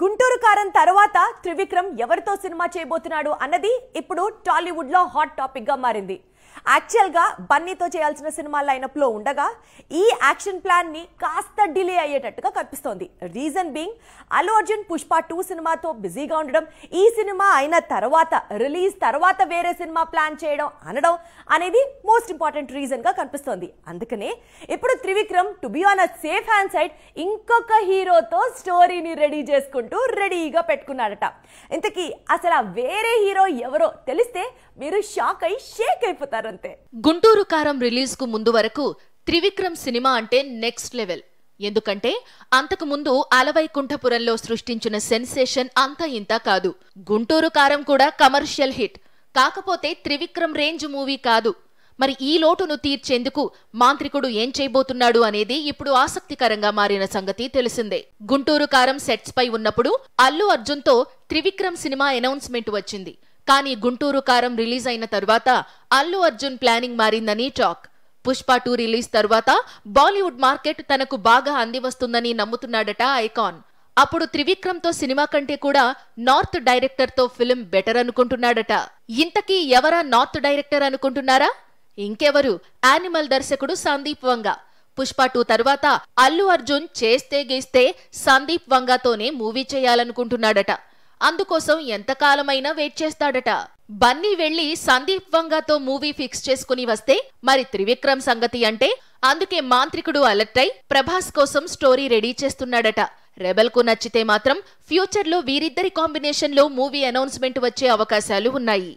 గుంటూరు కారం తర్వాత త్రివిక్రమ్ ఎవరితో సినిమా చేయబోతున్నాడు అన్నది ఇప్పుడు టాలీవుడ్లో హాట్ టాపిక్గా మారింది. యాక్చువల్గా బన్నీతో చేయాల్సిన సినిమా లైనప్లో ఉండగా ఈ యాక్షన్ ప్లాన్ని కాస్త డిలే అయ్యేటట్టుగా కనిపిస్తోంది. Reason being Allu Arjun Pushpa two సినిమాతో బిజీగా ఉండడం ఈ సినిమా అయిన తర్వాత రిలీజ్ తర్వాత వేరే సినిమా ప్లాన్ చేయడం అనడం అనేది మోస్ట్ ఇంపార్టెంట్ రీజన్గా కనిపిస్తోంది. అందుకనే ఇప్పుడు Trivikram to be on a safe hand side ఇంకొక హీరోతో స్టోరీని రెడీ చేసుకుంటూ రెడీగా పెట్టుకున్నాడట. ఇంతకీ అసలు ఆ వేరే హీరో ఎవరో తెలిస్తే మీరు షాక్ అయి షేక్ అయిపోతారంతే. గుంటూరు కారం రిలీజ్కు ముందు వరకు త్రివిక్రమ్ సినిమా అంటే నెక్స్ట్ లెవెల్. ఎందుకంటే అంతకు ముందు అలవైకుంఠపురంలో సృష్టించిన సెన్సేషన్ అంత ఇంత కాదు. గుంటూరు కారం కూడా కమర్షియల్ హిట్. కాకపోతే త్రివిక్రమ్ రేంజ్ మూవీ కాదు. మరి ఈ లోటును తీర్చేందుకు మాంత్రికుడు ఏం చేయబోతున్నాడు అనేది ఇప్పుడు ఆసక్తికరంగా మారిన సంగతి తెలిసిందే. గుంటూరు కారం సెట్స్ పై ఉన్నప్పుడు అల్లు అర్జున్తో త్రివిక్రమ్ సినిమా అనౌన్స్మెంట్ వచ్చింది. కానీ గుంటూరు కారం రిలీజ్ అయిన తర్వాత అల్లు అర్జున్ ప్లానింగ్ మారిందని టాక్. పుష్ప టూ రిలీజ్ తర్వాత బాలీవుడ్ మార్కెట్ తనకు బాగా అందివస్తుందని నమ్ముతున్నాడట ఐకాన్. అప్పుడు త్రివిక్రమ్తో సినిమా కంటే కూడా నార్త్ డైరెక్టర్తో ఫిలిం బెటర్ అనుకుంటున్నాడట. ఇంతకీ ఎవరా నార్త్ డైరెక్టర్ అనుకుంటున్నారా? ఇంకెవరు? యానిమల్ దర్శకుడు సందీప్ వంగ. పుష్ప టూ తర్వాత అల్లు అర్జున్ చేస్తే గీస్తే సందీప్ వంగతోనే మూవీ చేయాలనుకుంటున్నాడట. అందుకోసం ఎంతకాలమైనా వెయిట్ చేస్తాడట. బన్నీ వెళ్ళి సందీప్ వంగాతో మూవీ ఫిక్స్ చేసుకుని వస్తే మరి త్రివిక్రమ్ సంగతి అంటే అందుకే మాంత్రికుడు అలర్ట్ అయి ప్రభాస్ కోసం స్టోరీ రెడీ చేస్తున్నాడట. రెబల్కు నచ్చితే మాత్రం ఫ్యూచర్లో వీరిద్దరి కాంబినేషన్లో మూవీ అనౌన్స్మెంట్ వచ్చే అవకాశాలు ఉన్నాయి.